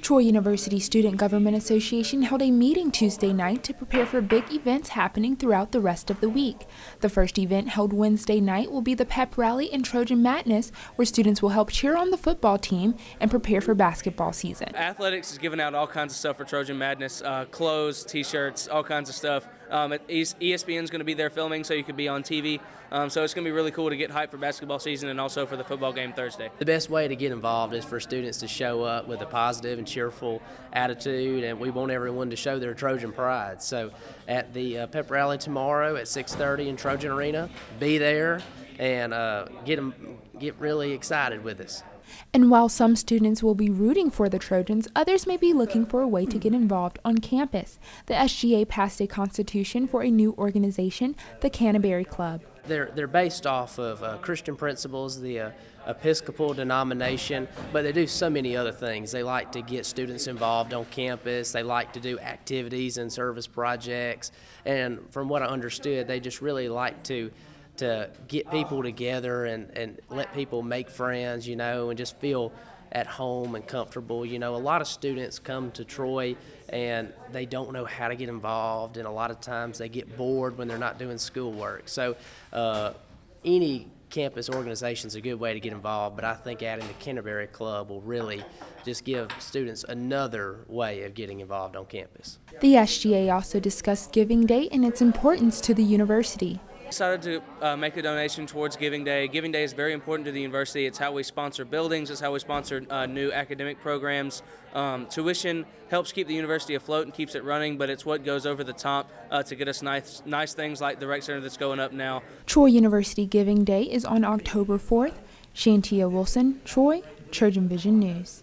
Troy University Student Government Association held a meeting Tuesday night to prepare for big events happening throughout the rest of the week. The first event held Wednesday night will be the pep rally and Trojan Madness, where students will help cheer on the football team and prepare for basketball season. Athletics is giving out all kinds of stuff for Trojan Madness uh, clothes, t shirts, all kinds of stuff. Um, ESPN is going to be there filming, so you could be on TV. Um, so it's going to be really cool to get hyped for basketball season and also for the football game Thursday. The best way to get involved is for students to show up with a positive and cheerful attitude, and we want everyone to show their Trojan pride. So at the uh, pep rally tomorrow at 6:30 in Trojan Arena, be there and uh, get them get really excited with us. And while some students will be rooting for the Trojans, others may be looking for a way to get involved on campus. The SGA passed a constitution for a new organization, the Canterbury Club. They're, they're based off of uh, Christian principles, the uh, Episcopal denomination, but they do so many other things. They like to get students involved on campus, they like to do activities and service projects, and from what I understood, they just really like to to get people together and, and let people make friends, you know, and just feel at home and comfortable. You know, a lot of students come to Troy and they don't know how to get involved, and a lot of times they get bored when they're not doing schoolwork. So, uh, any campus organization is a good way to get involved, but I think adding the Canterbury Club will really just give students another way of getting involved on campus. The SGA also discussed Giving Day and its importance to the university decided to uh, make a donation towards Giving Day. Giving Day is very important to the university. It's how we sponsor buildings. It's how we sponsor uh, new academic programs. Um, tuition helps keep the university afloat and keeps it running, but it's what goes over the top uh, to get us nice, nice things like the rec center that's going up now. Troy University Giving Day is on October 4th. Shanteya Wilson, Troy, Trojan Vision News.